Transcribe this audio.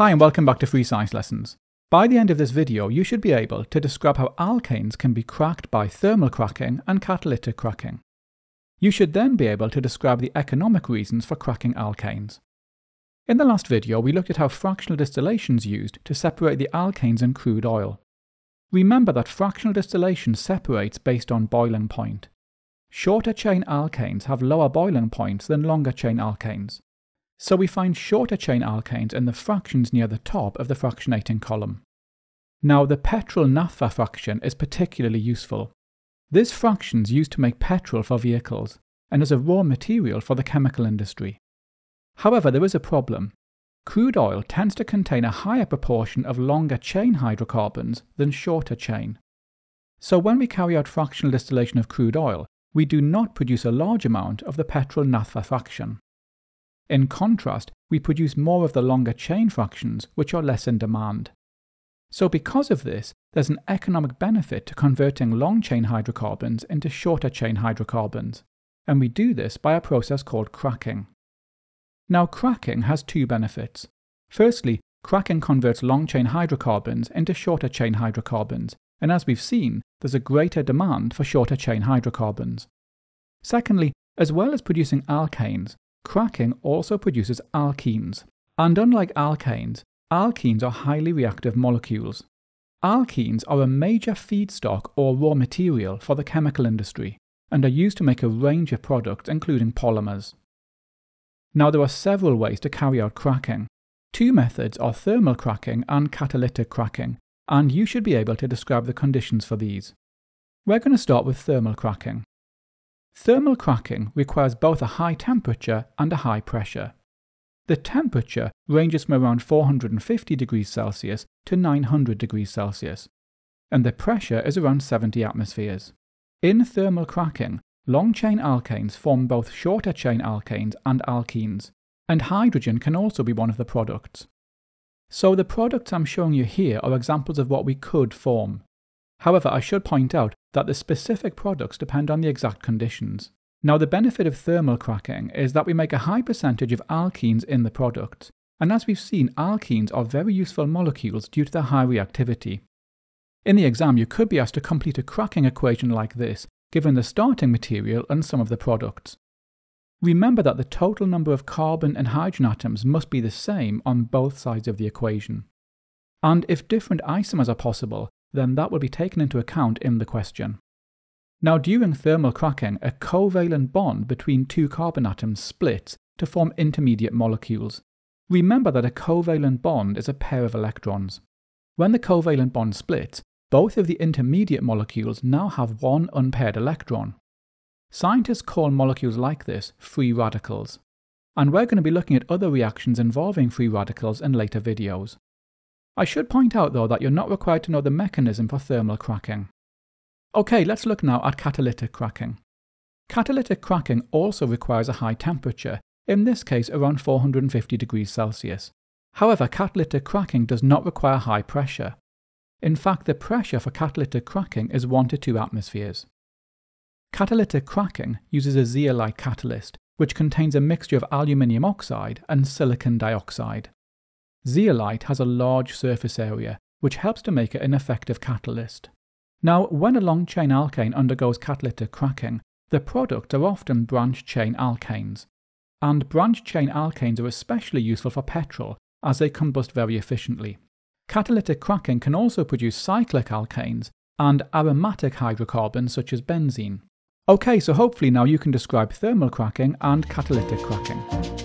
Hi and welcome back to Free Science Lessons. By the end of this video, you should be able to describe how alkanes can be cracked by thermal cracking and catalytic cracking. You should then be able to describe the economic reasons for cracking alkanes. In the last video, we looked at how fractional distillation is used to separate the alkanes in crude oil. Remember that fractional distillation separates based on boiling point. Shorter chain alkanes have lower boiling points than longer chain alkanes. So we find shorter chain alkanes in the fractions near the top of the fractionating column. Now the petrol naphtha fraction is particularly useful. This fraction is used to make petrol for vehicles and is a raw material for the chemical industry. However, there is a problem. Crude oil tends to contain a higher proportion of longer chain hydrocarbons than shorter chain. So when we carry out fractional distillation of crude oil, we do not produce a large amount of the petrol naphtha fraction. In contrast, we produce more of the longer chain fractions, which are less in demand. So because of this, there's an economic benefit to converting long chain hydrocarbons into shorter chain hydrocarbons, and we do this by a process called cracking. Now cracking has two benefits. Firstly, cracking converts long chain hydrocarbons into shorter chain hydrocarbons, and as we've seen, there's a greater demand for shorter chain hydrocarbons. Secondly, as well as producing alkanes, Cracking also produces alkenes. And unlike alkanes, alkenes are highly reactive molecules. Alkenes are a major feedstock or raw material for the chemical industry and are used to make a range of products including polymers. Now there are several ways to carry out cracking. Two methods are thermal cracking and catalytic cracking, and you should be able to describe the conditions for these. We're going to start with thermal cracking. Thermal cracking requires both a high temperature and a high pressure. The temperature ranges from around 450 degrees Celsius to 900 degrees Celsius, and the pressure is around 70 atmospheres. In thermal cracking, long chain alkanes form both shorter chain alkanes and alkenes, and hydrogen can also be one of the products. So the products I'm showing you here are examples of what we could form. However, I should point out that the specific products depend on the exact conditions. Now, the benefit of thermal cracking is that we make a high percentage of alkenes in the product, and as we've seen, alkenes are very useful molecules due to their high reactivity. In the exam, you could be asked to complete a cracking equation like this, given the starting material and some of the products. Remember that the total number of carbon and hydrogen atoms must be the same on both sides of the equation. And if different isomers are possible, then that will be taken into account in the question. Now, during thermal cracking, a covalent bond between two carbon atoms splits to form intermediate molecules. Remember that a covalent bond is a pair of electrons. When the covalent bond splits, both of the intermediate molecules now have one unpaired electron. Scientists call molecules like this free radicals. And we're going to be looking at other reactions involving free radicals in later videos. I should point out though that you're not required to know the mechanism for thermal cracking. Okay, let's look now at catalytic cracking. Catalytic cracking also requires a high temperature, in this case around 450 degrees Celsius. However, catalytic cracking does not require high pressure. In fact, the pressure for catalytic cracking is 1 to 2 atmospheres. Catalytic cracking uses a zeolite catalyst, which contains a mixture of aluminium oxide and silicon dioxide. Zeolite has a large surface area, which helps to make it an effective catalyst. Now, when a long chain alkane undergoes catalytic cracking, the products are often branched chain alkanes. And branched chain alkanes are especially useful for petrol, as they combust very efficiently. Catalytic cracking can also produce cyclic alkanes and aromatic hydrocarbons such as benzene. Okay, so hopefully now you can describe thermal cracking and catalytic cracking.